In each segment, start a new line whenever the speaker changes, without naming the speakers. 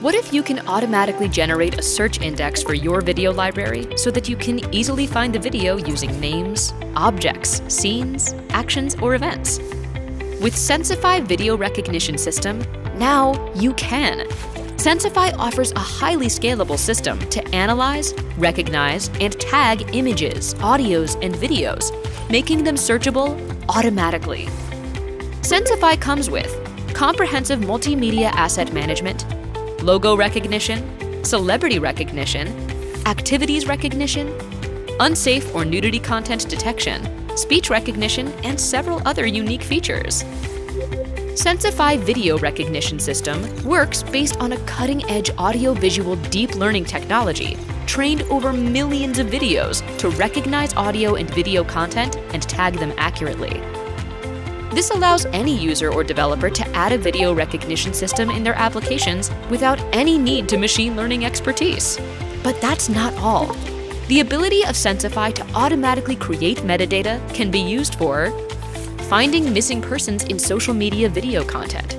What if you can automatically generate a search index for your video library so that you can easily find the video using names, objects, scenes, actions, or events? With Sensifai Video Recognition System, now you can. Sensifai offers a highly scalable system to analyze, recognize, and tag images, audios, and videos, making them searchable automatically. Sensifai comes with comprehensive multimedia asset management, logo recognition, celebrity recognition, activities recognition, unsafe or nudity content detection, speech recognition, and several other unique features. Sensifai Video Recognition System works based on a cutting-edge audio-visual deep learning technology trained over millions of videos to recognize audio and video content and tag them accurately. This allows any user or developer to add a video recognition system in their applications without any need to machine learning expertise. But that's not all. The ability of Sensifai to automatically create metadata can be used for finding missing persons in social media video content,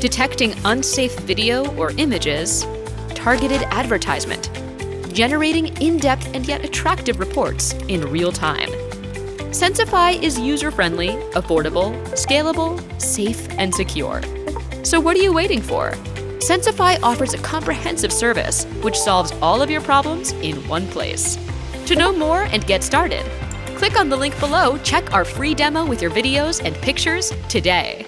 detecting unsafe video or images, targeted advertisement, generating in-depth and yet attractive reports in real time, Sensifai is user-friendly, affordable, scalable, safe, and secure. So what are you waiting for? Sensifai offers a comprehensive service which solves all of your problems in one place. To know more and get started, click on the link below, check our free demo with your videos and pictures today.